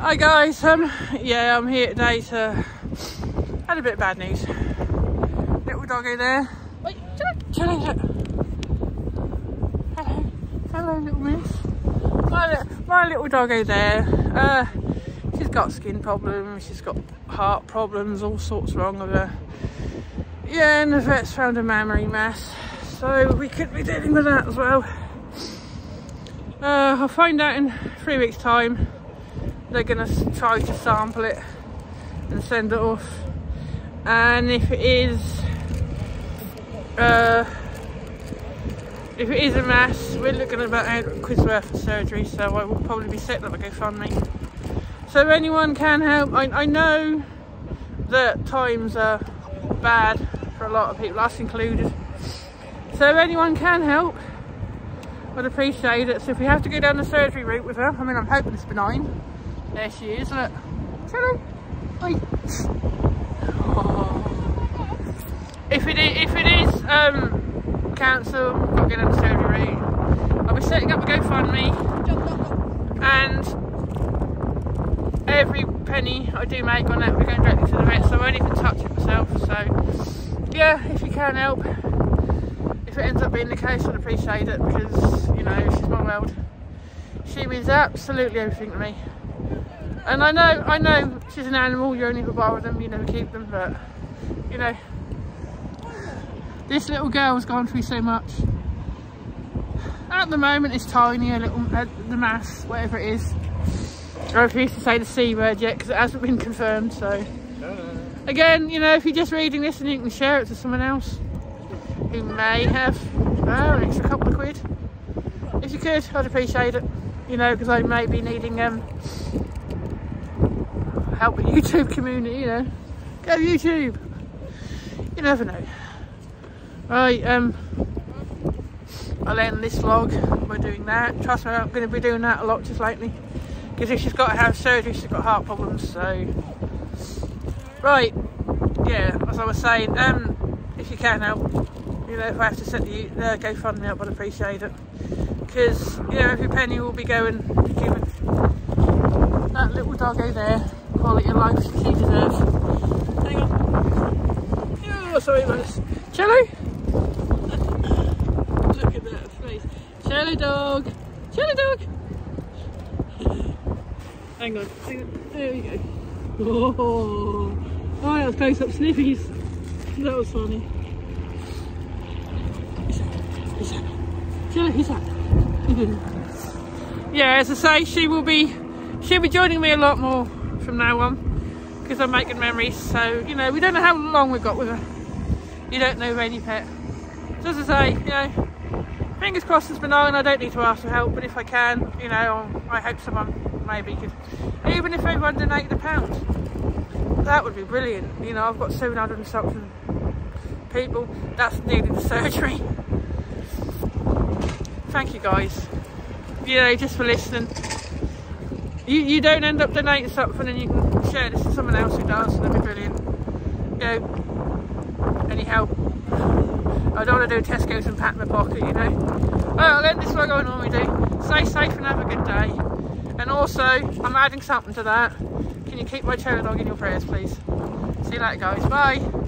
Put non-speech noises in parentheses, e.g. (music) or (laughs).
Hi guys, um, yeah, I'm here today to had a bit of bad news. Little doggy there. Wait. Hello, hello, little miss. My, my little doggy there. Uh, she's got skin problems. She's got heart problems. All sorts wrong with her. Yeah, and the vet's found a mammary mass, so we could be dealing with that as well. Uh, I'll find out in three weeks' time. They're going to try to sample it and send it off. And if it is, uh, if it is a mass, we're looking at about eight quid's worth of surgery, so I will probably be setting up a GoFundMe. So anyone can help, I, I know that times are bad for a lot of people, us included. So anyone can help, I'd appreciate it. So if we have to go down the surgery route with her, I mean, I'm hoping it's benign. There she is, look. Hello. Hi. Oh. If it is, if it is um, cancer, got to get down the surgery. I'll be setting up a GoFundMe, and every penny I do make on that, we're going directly to the vet. So I won't even touch it myself. So yeah, if you can help if it ends up being the case, I'd appreciate it because, you know, she's my world. She means absolutely everything to me. And I know, I know she's an animal, you only with them, you never keep them, but, you know, this little girl has gone through so much. At the moment, it's tiny, a little, uh, the mass, whatever it is. I refuse to say the C word yet because it hasn't been confirmed, so. Again, you know, if you're just reading this and you can share it to someone else, who may have oh, an extra couple of quid. If you could, I'd appreciate it. You know, because I may be needing um, help with YouTube community, you know. Go YouTube. You never know. Right, um, I'll end this vlog by doing that. Trust me, I'm going to be doing that a lot just lately. Because if she's got to have surgery, she's got heart problems, so... Right, yeah, as I was saying, um, if you can help, you know, if I have to set the uh, GoFundMe up, I'd appreciate it. Because, you know, every penny will be going to giving that little doggo there quality of life she deserves. Hang on. Oh, sorry, guys. Cello? (laughs) Look at that face. Cello dog. Cello dog. Hang on. Hang on. There we go. Oh, oh that was close up sniffies. That was funny. He's up. Jelly, he's up. yeah, as I say, she will be she'll be joining me a lot more from now on because I'm making memories. So you know, we don't know how long we've got with her. You don't know any pet. So as I say, you know, fingers crossed it's benign. I don't need to ask for help, but if I can, you know, I hope someone maybe could, even if everyone donated a pound, that would be brilliant. You know, I've got 700 and something people that's needing surgery thank you guys you know just for listening you you don't end up donating something and you can share this to someone else who does and that'd be brilliant. You know any help? I don't want to do Tesco's and pat my pocket you know? Well I'll end this vlog I normally do. Stay safe and have a good day. And also I'm adding something to that. Can you keep my cherry dog in your prayers please? See you later guys. Bye